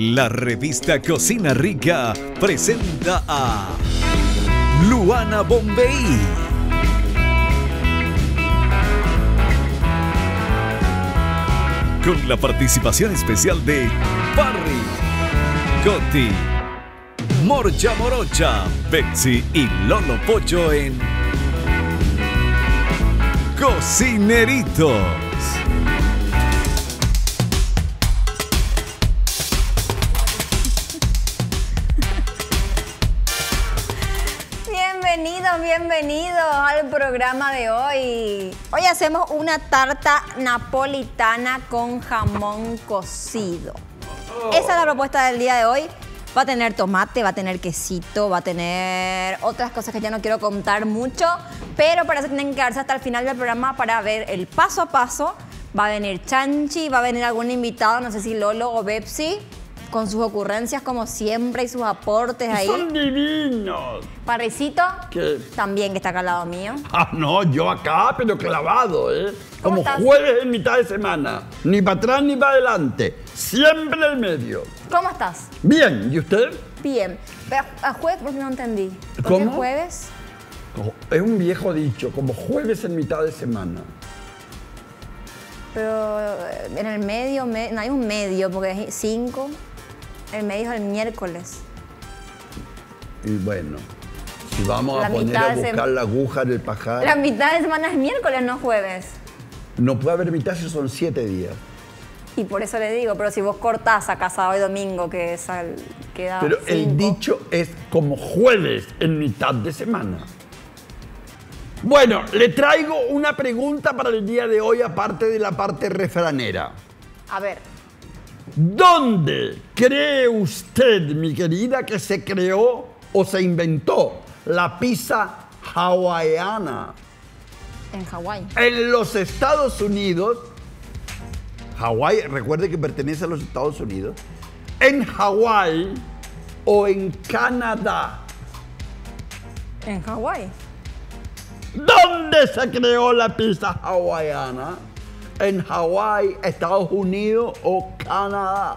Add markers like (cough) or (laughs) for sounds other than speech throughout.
La revista Cocina Rica presenta a Luana Bombay. Con la participación especial de Parry, Gotti, Morcha Morocha, Betsy y Lolo Pocho en Cocineritos. Bienvenidos, al programa de hoy. Hoy hacemos una tarta napolitana con jamón cocido. Esa es la propuesta del día de hoy. Va a tener tomate, va a tener quesito, va a tener otras cosas que ya no quiero contar mucho, pero para eso tienen que quedarse hasta el final del programa para ver el paso a paso. Va a venir Chanchi, va a venir algún invitado, no sé si Lolo o Bepsi, con sus ocurrencias como siempre y sus aportes ahí. Son divinos. Parricito, ¿Qué? también que está acá al lado mío. Ah, no, yo acá, pero clavado, ¿eh? ¿Cómo Como estás? jueves en mitad de semana. Ni para atrás ni para adelante. Siempre en el medio. ¿Cómo estás? Bien, ¿y usted? Bien. Pero a jueves, porque no entendí. ¿Por qué ¿Cómo? jueves? Es un viejo dicho, como jueves en mitad de semana. Pero eh, en el medio, me- no hay un medio, porque es cinco. El medio es el miércoles. Y bueno, si vamos La a poner a buscar la aguja del pajar, La mitad de semana es miércoles, no jueves. no puede haber mitad si son siete días. Y por eso le digo, pero si vos cortás acá sábado y domingo, que es al, queda Pero el dicho es como jueves en mitad de semana. Bueno, le traigo una pregunta para el día de hoy, aparte de la parte refranera. A ver, ¿Dónde cree usted, mi querida, que se creó o se inventó la pizza hawaiana? en Hawái. En los Estados Unidos, Hawái, recuerde que pertenece a los Estados Unidos, en Hawái o en Canadá. En Hawái. ¿Dónde se creó la pizza hawaiana? ¿En Hawái, Estados Unidos o Canadá?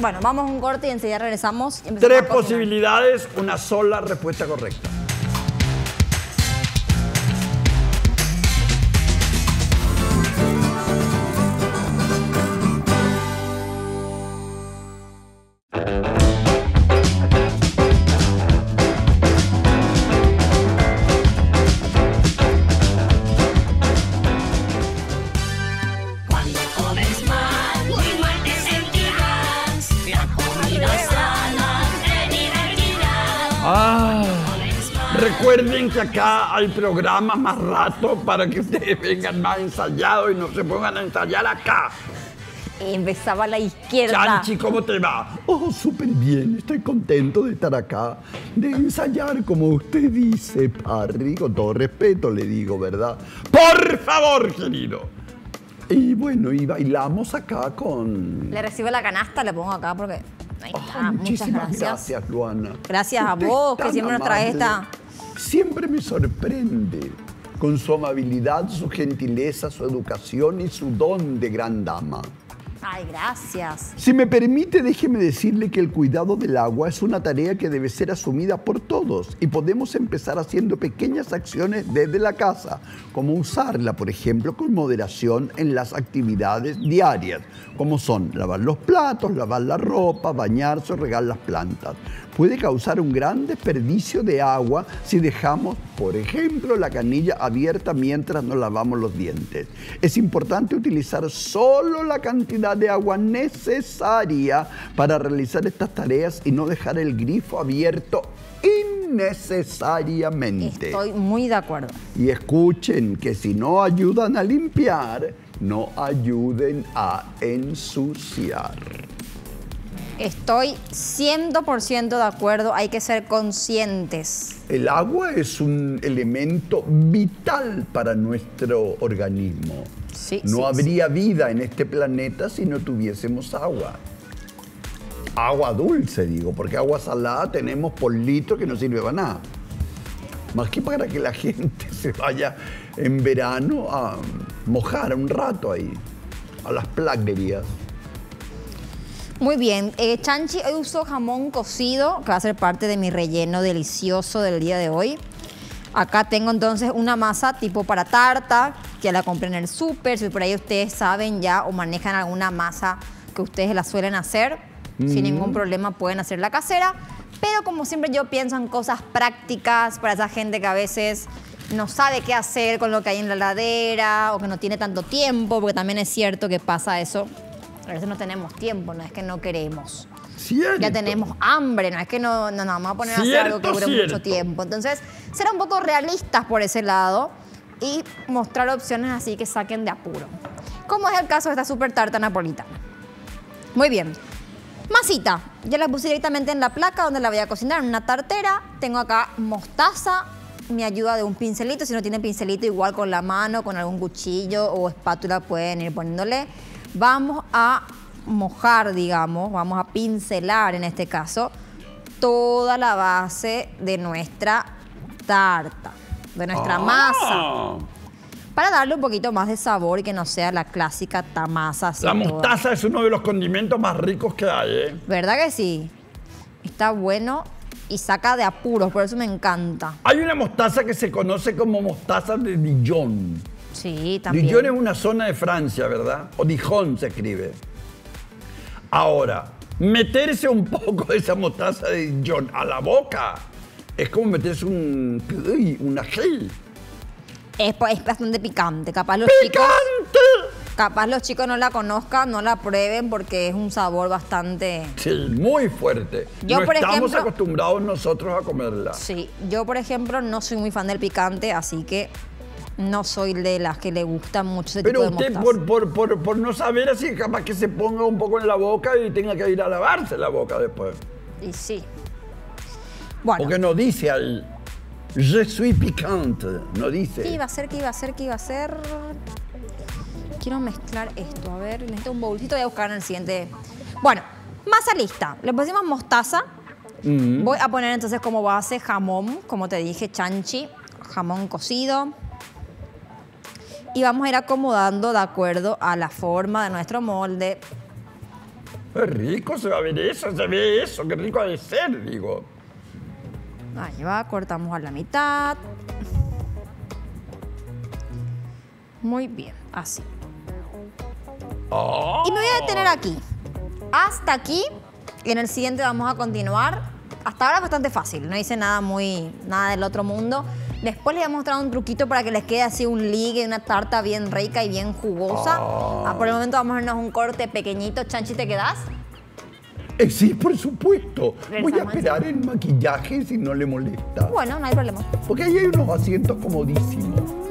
Bueno, vamos a un corte y enseguida regresamos. y Tres posibilidades, una sola respuesta correcta. Ah, recuerden que acá hay programas más rato para que ustedes vengan más ensayados y no se pongan a ensayar acá. Empezaba a la izquierda. Chanchi, ¿cómo te va? Oh, súper bien, estoy contento de estar acá, de ensayar como usted dice, Parry, con todo respeto le digo, ¿verdad? Por favor, querido. Y bueno, y bailamos acá con... Le recibo la canasta, le pongo acá porque. Ahí Oh, muchas gracias. gracias, Luana. Gracias a vos, que siempre nos traes amable. esta- Siempre me sorprende con su amabilidad, su gentileza, su educación y su don de gran dama. Ay, gracias. Si me permite, déjeme decirle que el cuidado del agua es una tarea que debe ser asumida por todos y podemos empezar haciendo pequeñas acciones desde la casa, como usarla, por ejemplo, con moderación en las actividades diarias, como son lavar los platos, lavar la ropa, bañarse o regar las plantas. Puede causar un gran desperdicio de agua si dejamos, por ejemplo, la canilla abierta mientras nos lavamos los dientes. Es importante utilizar solo la cantidad de agua necesaria para realizar estas tareas y no dejar el grifo abierto innecesariamente. Estoy muy de acuerdo. Y escuchen que si no ayudan a limpiar, no ayuden a ensuciar. Estoy 100% de acuerdo. Hay que ser conscientes. El agua es un elemento vital para nuestro organismo. Sí, no sí, habría vida en este planeta si no tuviésemos agua. Agua dulce, digo, porque agua salada tenemos por litro que no sirve para nada. Más que para que la (laughs) gente se vaya en verano a mojar un rato ahí, a las plaguerías. Muy bien, eh, Chanchi, hoy uso jamón cocido, que va a ser parte de mi relleno delicioso del día de hoy. Acá tengo entonces una masa tipo para tarta, que la compré en el súper. Si por ahí ustedes saben ya o manejan alguna masa que ustedes la suelen hacer, sin ningún problema pueden hacer la casera. Pero como siempre yo pienso en cosas prácticas para esa gente que a veces no sabe qué hacer con lo que hay en la heladera o que no tiene tanto tiempo, porque también es cierto que pasa eso. A veces no tenemos tiempo, no es que no queremos. Cierto. Ya tenemos hambre, no es que no, no nos vamos a poner a hacer algo que Cierto, dure mucho cierto. tiempo. Entonces, ser un poco realistas por ese lado y mostrar opciones así que saquen de apuro. Como es el caso de esta super tarta napolitana. Muy bien. Masita, ya la puse directamente en la placa donde la voy a cocinar, en una tartera. Tengo acá mostaza, me ayuda de un pincelito. Si no tiene pincelito, igual con la mano, con algún cuchillo o espátula pueden ir poniéndole. Vamos a mojar, digamos, vamos a pincelar en este caso, toda la base de nuestra tarta, de nuestra masa. Ah, Para darle un poquito más de sabor y que no sea la clásica tamasa así La toda. mostaza es uno de los condimentos más ricos que hay, ¿eh? ¿Verdad que sí? Está bueno y saca de apuros, por eso me encanta. Hay una mostaza que se conoce como mostaza de Dijon. Sí, también. Dijon es una zona de Francia, ¿verdad? O Dijon se escribe. Ahora, meterse un poco de esa mostaza de Dijon a la boca es como meterse un, uy, un ají. Es, es bastante picante. Capaz los chicos, ¡Picante! capaz los chicos no la conozcan, no la prueben porque es un sabor bastante. Sí, muy fuerte. Yo, no por estamos ejemplo- acostumbrados nosotros a comerla. Sí, yo por ejemplo no soy muy fan del picante, así que no soy de las que le gusta mucho ese Pero tipo de usted, por, por, por, por no saber así, capaz que se ponga un poco en la boca y tenga que ir a lavarse la boca después. Y sí. Bueno, Porque no dice ahí, je suis picante, no ¿qué dice. iba a hacer? ¿Qué iba a hacer? ¿Qué iba a hacer? Quiero mezclar esto. A ver, necesito un bolsito. Voy a buscar en el siguiente. Bueno, masa lista. Le pusimos mostaza. Voy a poner entonces como base jamón, como te dije, chanchi, jamón cocido. Y vamos a ir acomodando de acuerdo a la forma de nuestro molde. Qué rico se va a ver eso, se ve eso, qué rico ha de ser, digo. Ahí va, cortamos a la mitad. Muy bien, así. Y me voy a detener aquí. Hasta aquí. Y en el siguiente vamos a continuar. Hasta ahora es bastante fácil, no hice nada muy, nada del otro mundo. Después les voy a mostrar un truquito para que les quede así un ligue, una tarta bien rica y bien jugosa. Ah, por el momento vamos a hacernos un corte pequeñito. Chanchi, ¿te quedas? Eh, sí, por supuesto. Voy a esperar el maquillaje si no le molesta. Bueno, no hay problema. Porque ahí hay unos asientos comodísimos.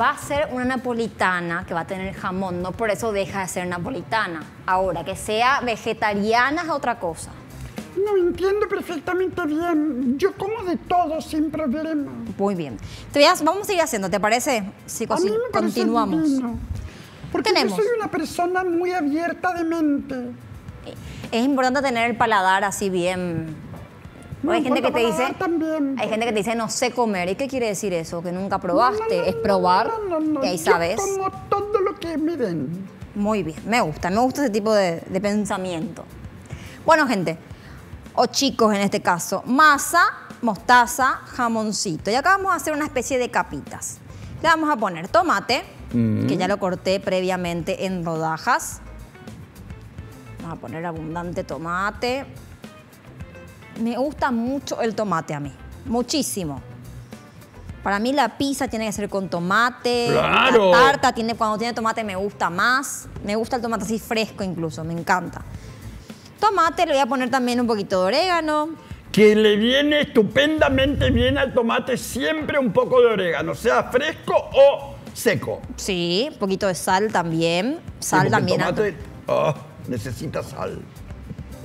Va a ser una napolitana que va a tener jamón, no por eso deja de ser napolitana. Ahora, que sea vegetariana es otra cosa. No entiendo perfectamente bien. Yo como de todo sin problema. Muy bien. A- vamos a seguir haciendo, ¿te parece? Si A mí me parece continuamos. divino. Porque Tenemos. yo soy una persona muy abierta de mente. Es importante tener el paladar así bien. No, hay gente que te dice, también, hay gente que te dice no sé comer. ¿Y qué quiere decir eso? Que nunca probaste. No, no, es probar no, no, no. y ahí Yo sabes. como todo lo que me den. Muy bien, me gusta, me gusta ese tipo de, de pensamiento. Bueno, gente, o chicos en este caso, masa, mostaza, jamoncito. Y acá vamos a hacer una especie de capitas. Le vamos a poner tomate, que ya lo corté previamente en rodajas. Vamos a poner abundante tomate. Me gusta mucho el tomate a mí, muchísimo. Para mí la pizza tiene que ser con tomate. ¡Claro! La tarta tiene, cuando tiene tomate me gusta más. Me gusta el tomate así fresco incluso, me encanta. Tomate, le voy a poner también un poquito de orégano. Que le viene estupendamente bien al tomate siempre un poco de orégano, sea fresco o seco. Sí, un poquito de sal también. Sal Sí, también. El tomate ah, necesita sal.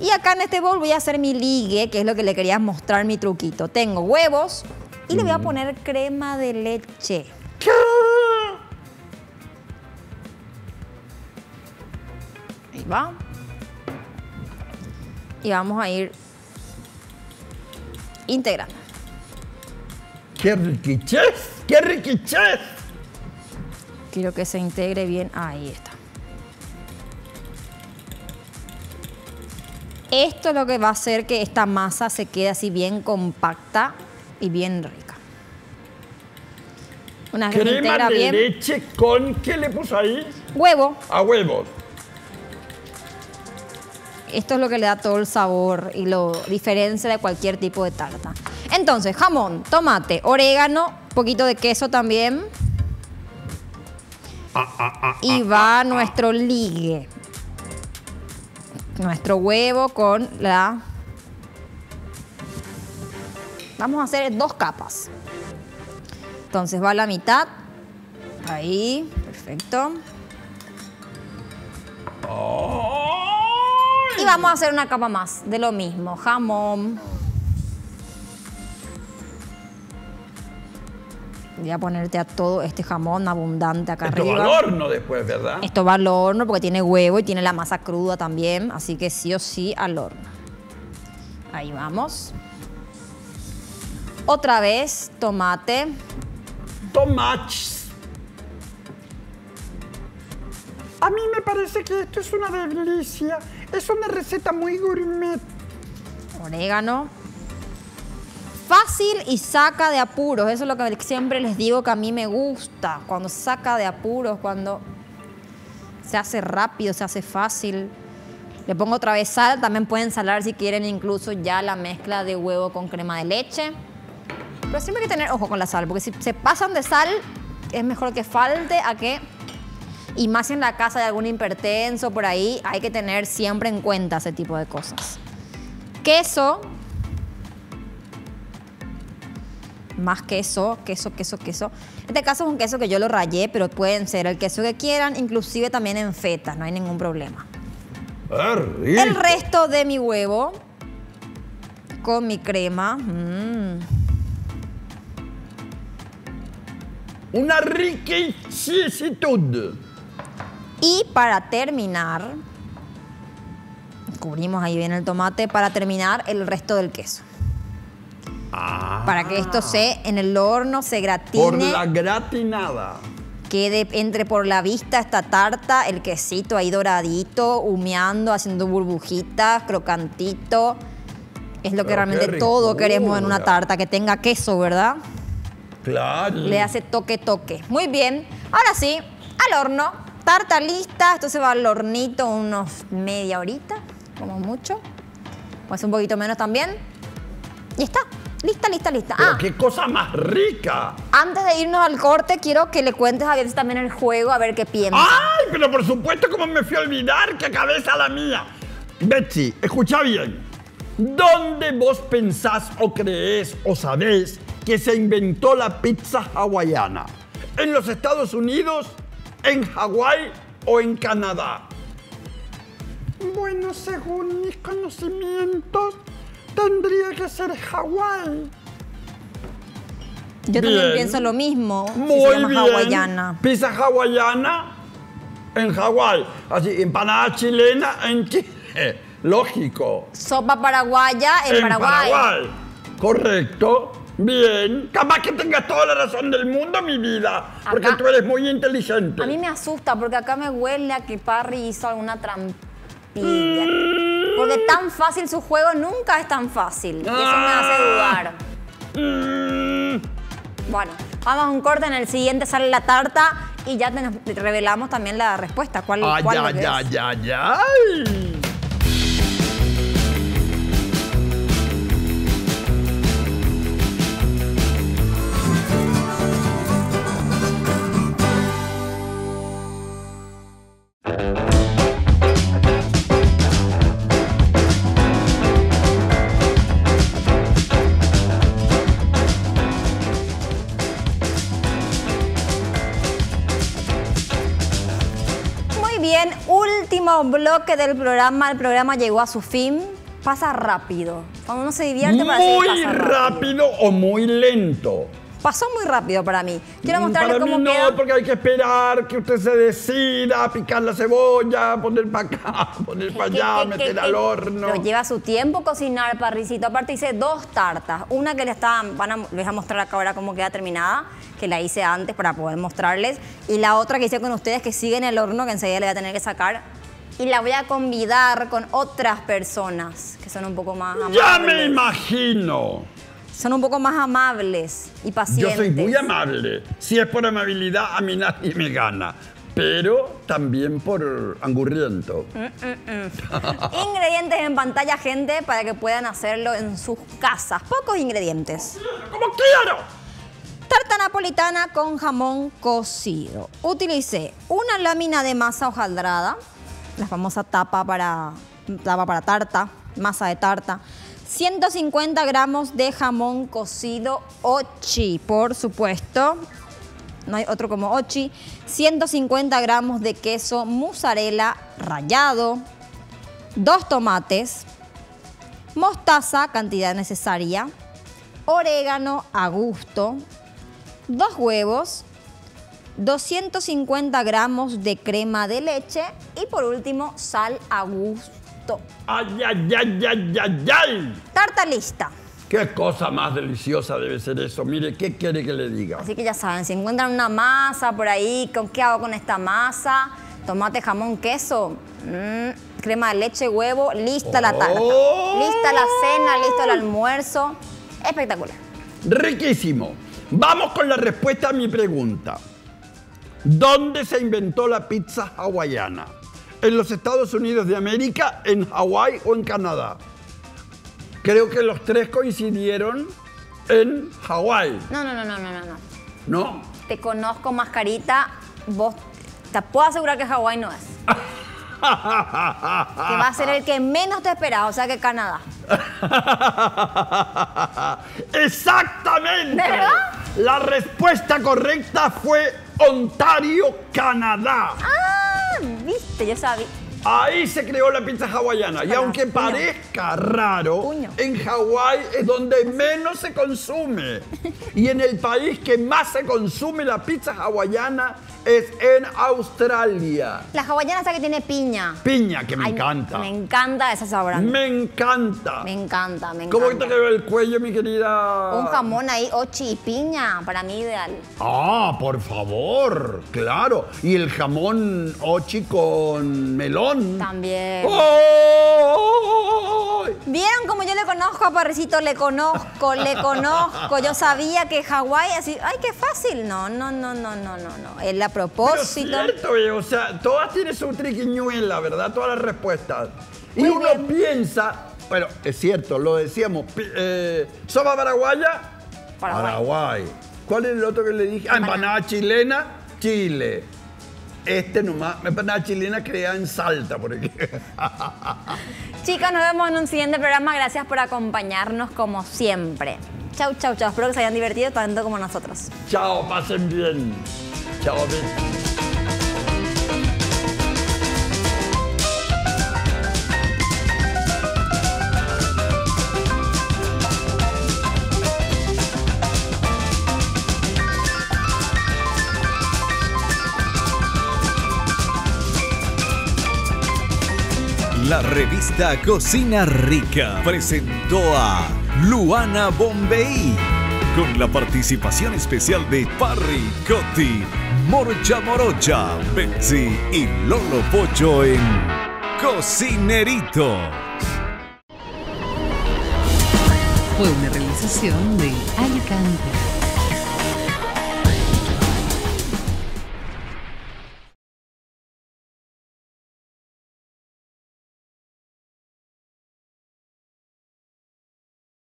Y acá en este bol voy a hacer mi ligue, que es lo que le quería mostrar mi truquito. Tengo huevos y le voy a poner crema de leche. Ahí va. Y vamos a ir integrando. ¡Qué riquichez! ¡Qué riquichez! Quiero que se integre bien. Ahí está. Esto es lo que va a hacer que esta masa se quede así bien compacta y bien rica. Una Crema de bien, leche con... ¿Qué le puso ahí? huevo. A huevos. Esto es lo que le da todo el sabor y lo diferencia de cualquier tipo de tarta. Entonces, jamón, tomate, orégano, poquito de queso también. Y va nuestro ligue. Nuestro huevo con la... Vamos a hacer dos capas. Entonces va la mitad. Ahí, perfecto. Y vamos a hacer una capa más de lo mismo. Jamón. Voy a ponerte a todo este jamón abundante acá Esto va arriba. al horno después, ¿verdad? Esto va al horno porque tiene huevo y tiene la masa cruda también, así que sí o sí al horno. Ahí vamos. Otra vez, tomate. Tomates. A mí me parece que esto es una delicia. Es una receta muy gourmet. orégano. Fácil y saca de apuros. Eso es lo que siempre les digo que a mí me gusta. Cuando saca de apuros, cuando se hace rápido, se hace fácil. Le pongo otra vez sal. También pueden salar si quieren incluso ya la mezcla de huevo con crema de leche. Pero siempre hay que tener ojo con la sal, porque si se pasan de sal, es mejor que falte a que... Y más en la casa de algún hipertenso por ahí, hay que tener siempre en cuenta ese tipo de cosas. Queso. Más queso, queso, queso, queso. En este caso es un queso que yo lo rayé, pero pueden ser el queso que quieran, inclusive también en feta, no hay ningún problema. ¡Qué rico! El resto de mi huevo con mi crema. mm, Una riquicitud. Y para terminar, cubrimos ahí bien el tomate, para terminar el resto del queso. Para que esto se, en el horno, se Por gratine, la gratinada. quede entre por la vista esta tarta, el quesito ahí doradito, humeando, haciendo burbujitas, crocantito. Es lo que realmente todo queremos en una tarta, que tenga queso, ¿verdad? Claro. Le hace toque toque. Muy bien. Ahora sí, al horno. Tarta lista. Esto se va al hornito unos media horita, como mucho. Pues un poquito menos también. Y está. Lista, lista, lista. Pero Ah, qué cosa más rica. antes de irnos al corte, quiero que le cuentes a Betsy también el juego, a ver qué piensa. ¡Ay! Pero por supuesto, como me fui a olvidar? ¡Qué cabeza la mía! Betsy, escucha bien. ¿Dónde vos pensás o creés o sabés que se inventó la pizza hawaiana? ¿En los Estados Unidos, en Hawái o en Canadá? Bueno, según mis conocimientos, tendría que ser Hawái. Yo también pienso lo mismo. si Muy se llama bien. hawaiana. Pizza hawaiana en Hawái. Así, empanada chilena en Chile. Lógico. Sopa paraguaya en, Paraguay. Paraguay. Correcto. Bien. Capaz que tengas toda la razón del mundo, mi vida. Porque tú eres muy inteligente. A mí me asusta porque acá me huele a que Parry hizo alguna trampilla. Mm. Porque tan fácil su juego nunca es tan fácil. Y eso me hace dudar. Mm, Bueno, vamos a un corte. En el siguiente sale la tarta y ya te, revelamos también la respuesta. ¿Cuál, Ay, cuál lo ay, que ay, ay, ay. Muy bien, bloque del programa. El programa llegó a su fin. Pasa rápido. Cuando uno se divierte, Muy pasa rápido o muy lento. Pasó muy rápido para mí. Quiero mostrarles Mm, mí cómo no, queda. porque hay que esperar que usted se decida, picar la cebolla, poner para acá, (laughs) poner para allá, meter que- al horno. Pero lleva su tiempo cocinar, parricito. Aparte hice dos tartas. Una que le estaba, van a, les voy a mostrar acá ahora cómo queda terminada, que la hice antes para poder mostrarles. Y la otra que hice con ustedes que sigue en el horno, que enseguida le voy a tener que sacar. Y la voy a convidar con otras personas que son un poco más amables. Ya me imagino. Son un poco más amables y Yo pacientes. soy muy amable. Si es por amabilidad, a mí nadie me gana. Pero también por angurriento. Ingredientes en pantalla, gente, para que puedan hacerlo en sus casas. Pocos ingredientes. ¡Como quiero! Tarta napolitana con jamón cocido. Utilicé una lámina de masa hojaldrada, la famosa tapa para, tapa para tarta, masa de tarta. 150 gramos de jamón cocido ochi, por supuesto. No hay otro como ochi. 150 gramos de queso mozzarella rallado. Dos tomates. Mostaza, cantidad necesaria. Orégano a gusto dos huevos, 250 gramos de crema de leche y por último sal a gusto. ¡Ay, ay, ay, ay, ay, ay! Tarta lista. ¡Qué cosa más deliciosa debe ser eso! Mire, ¿qué quiere que le diga? Así que ya saben, si encuentran una masa por ahí, ¿con qué hago con esta masa? Tomate, jamón, queso, mm, crema de leche, huevo, lista la tarta. Oh. Lista la cena, listo el almuerzo. Espectacular. Riquísimo. Vamos con la respuesta a mi pregunta. ¿Dónde se inventó la pizza hawaiana? ¿En los Estados Unidos de América, en Hawái o en Canadá? Creo que los tres coincidieron en Hawái, No, no, no, no, no, no. no. Te conozco, mascarita. Vos te puedo asegurar que Hawái no es. Que va a ser el que menos te esperaba, o sea que Canadá. (laughs) Exactamente. ¿De verdad? La respuesta correcta fue Ontario, Canadá. Ah, viste, yo sabía. Ahí se creó la pizza hawaiana. Y aunque puño. parezca raro, Puño. en Hawái es donde menos se consume. (laughs) Y en el país que más se consume la pizza hawaiana es en Australia. La hawaiana esa que tiene piña. Piña, que me Ay, encanta. Me encanta esa sabor. Me encanta. Me encanta, me ¿Cómo que encanta. te quedó el cuello, mi querida? Un jamón ahí, ochi y piña, para mí ideal. Ah, por favor, claro. Y el jamón ochi con melón. También. ¡Ay! ¿Vieron como yo le conozco a Parricito? Le conozco, le conozco. Yo sabía que Hawái así, ay, qué fácil. No, no, no, no, no, no, no. Es la Pero propósito. cierto, eh, o sea, todas tienen su triquiñuela, ¿verdad? Todas las respuestas. Y uno bien. piensa, bueno, es cierto, lo decíamos, eh, ¿sopa paraguaya? Paraguay. ¿Cuál es el otro que le dije? Ah, Empanada. empanada chilena, Chile. Este nomás, empanada chilena creada en Salta, por aquí. (laughs) Chicos, nos vemos en un siguiente programa. Gracias por acompañarnos como siempre. Chau, chau, chau. Espero que se hayan divertido tanto como nosotros. Chao, pasen bien. La revista Cocina Rica presentó a Luana Bombay con la participación especial de Parry, Cotti, Morcha Morocha, Betsy y Lolo Pocho en Cocinerito. Fue una realización de Alicante.